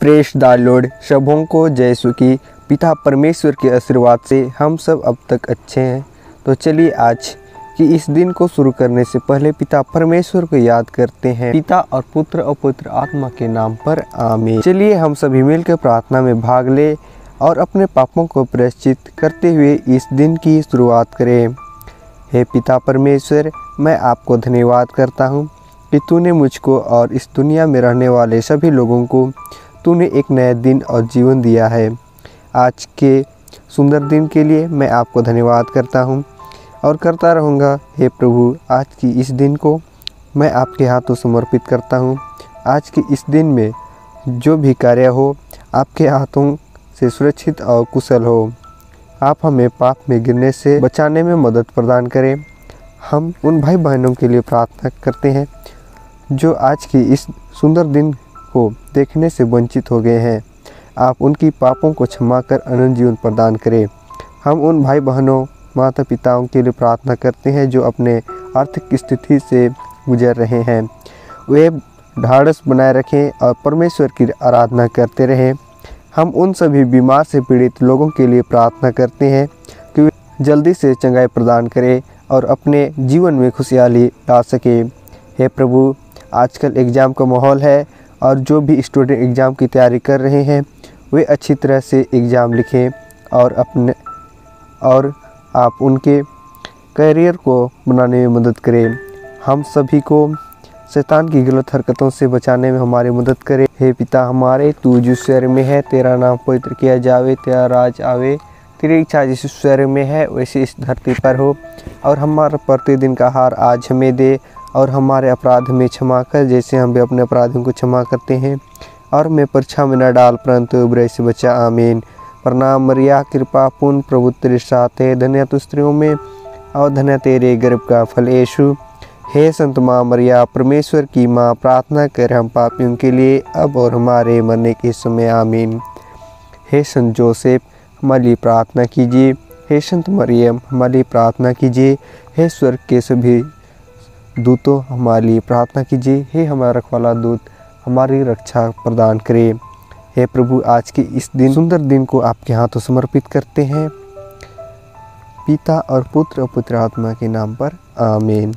Press the Lord शबों को जयसु की। पिता परमेश्वर के आशीर्वाद से हम सब अब तक अच्छे हैं। तो चलिए आज कि इस दिन को शुरू करने से पहले पिता परमेश्वर को याद करते हैं। पिता और पुत्र और पुत्र आत्मा के नाम पर आमे चलिए हम सभी मिलकर प्रार्थना में भाग ले और अपने पापों को प्रायश्चित करते हुए इस दिन की शुरुआत करें। हे पिता परमेश्वर, मैं आपको धन्यवाद करता हूँ कि तूने मुझको और इस दुनिया में रहने वाले सभी लोगों को तूने एक नया दिन और जीवन दिया है। आज के सुंदर दिन के लिए मैं आपको धन्यवाद करता हूँ और करता रहूँगा। हे प्रभु, आज की इस दिन को मैं आपके हाथों समर्पित करता हूँ। आज के इस दिन में जो भी कार्य हो, आपके हाथों से सुरक्षित और कुशल हो। आप हमें पाप में गिरने से बचाने में मदद प्रदान करें। हम उन भाई बहनों के लिए प्रार्थना करते हैं, जो आज की इस सुंदर दिन को देखने से वंचित हो गए हैं। आप उनकी पापों को क्षमा कर अनंत जीवन प्रदान करें। हम उन भाई बहनों माता पिताओं के लिए प्रार्थना करते हैं जो अपने आर्थिक स्थिति से गुजर रहे हैं। वे ढाढ़स बनाए रखें और परमेश्वर की आराधना करते रहें। हम उन सभी बीमार से पीड़ित लोगों के लिए प्रार्थना करते हैं कि वे जल्दी से चंगाई प्रदान करें और अपने जीवन में खुशहाली ला सकें। हे प्रभु, आजकल एग्ज़ाम का माहौल है। और जो भी स्टूडेंट एग्ज़ाम की तैयारी कर रहे हैं, वे अच्छी तरह से एग्ज़ाम लिखें और अपने और आप उनके करियर को बनाने में मदद करें। हम सभी को शैतान की गलत हरकतों से बचाने में हमारी मदद करे। हे पिता हमारे, तू जिस स्वर में है, तेरा नाम पवित्र किया जावे, तेरा राज आवे। तेरी इच्छा जिस स्वर में है, वैसे इस धरती पर हो। और हमारा प्रतिदिन का हार आज हमें दे। और हमारे अपराध में क्षमा कर, जैसे हम भी अपने अपराधों को क्षमा करते हैं। और मैं परीक्षा में न डाल, परंतु बुराई से बचा। आमीन। प्रणाम मरिया, कृपा पूर्ण प्रभु तेरे साथ धन्य तो स्त्रियों में, और धन्य तेरे गर्भ का फल यीशु। हे संत माँ मरिया परमेश्वर की माँ, प्रार्थना कर हम पापियों के लिए, अब और हमारे मरने के समय। आमीन। हे संत जोसेफ, हमारे लिए प्रार्थना कीजिए। हे संत मरियम, हमारे लिए प्रार्थना कीजिए। हे स्वर्ग के सभी दूतों, हमारे लिए प्रार्थना कीजिए। हे हमारा रखवाला दूत, हमारी रक्षा प्रदान करे। हे प्रभु, आज के इस दिन, सुंदर दिन को आपके हाथों समर्पित करते हैं। पिता और पुत्र और पुत्र आत्मा के नाम पर, आमीन।